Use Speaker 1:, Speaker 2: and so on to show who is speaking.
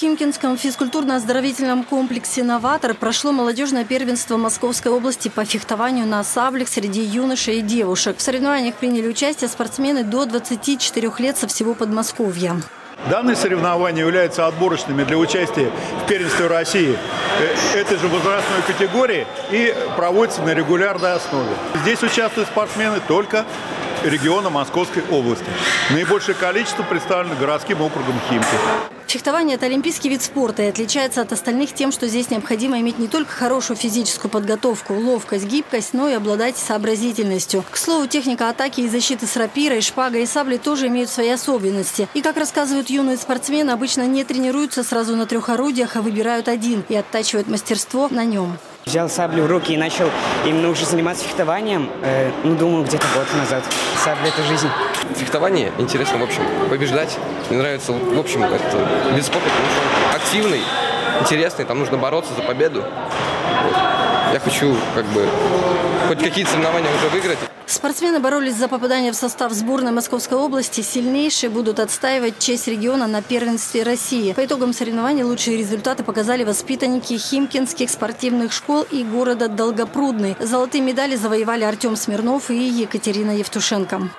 Speaker 1: Химкинском физкультурно-оздоровительном комплексе «Новатор» прошло молодежное первенство Московской области по фехтованию на саблях среди юношей и девушек. В соревнованиях приняли участие спортсмены до 24 лет со всего Подмосковья.
Speaker 2: Данные соревнования являются отборочными для участия в первенстве России э, этой же возрастной категории и проводятся на регулярной основе. Здесь участвуют спортсмены только региона Московской области. Наибольшее количество представлено городским округом Химки.
Speaker 1: Фехтование – это олимпийский вид спорта и отличается от остальных тем, что здесь необходимо иметь не только хорошую физическую подготовку, ловкость, гибкость, но и обладать сообразительностью. К слову, техника атаки и защиты с рапирой, шпагой и саблей тоже имеют свои особенности. И, как рассказывают юные спортсмены, обычно не тренируются сразу на трех орудиях, а выбирают один и оттачивают мастерство на нем.
Speaker 3: Взял саблю в руки и начал именно уже заниматься фехтованием, э, ну, думаю, где-то год назад. Сабля – это жизнь.
Speaker 4: Фехтование интересно, в общем, побеждать. Мне нравится, в общем, это вид спорта, потому что активный, интересный, там нужно бороться за победу. Вот. Я хочу, как бы, хоть какие-то соревнования уже выиграть.
Speaker 1: Спортсмены боролись за попадание в состав сборной Московской области. Сильнейшие будут отстаивать честь региона на первенстве России. По итогам соревнований лучшие результаты показали воспитанники химкинских спортивных школ и города Долгопрудный. Золотые медали завоевали Артем Смирнов и Екатерина Евтушенко.